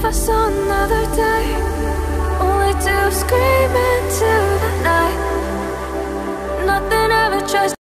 If I saw another day, only to scream into the night. Nothing ever tries.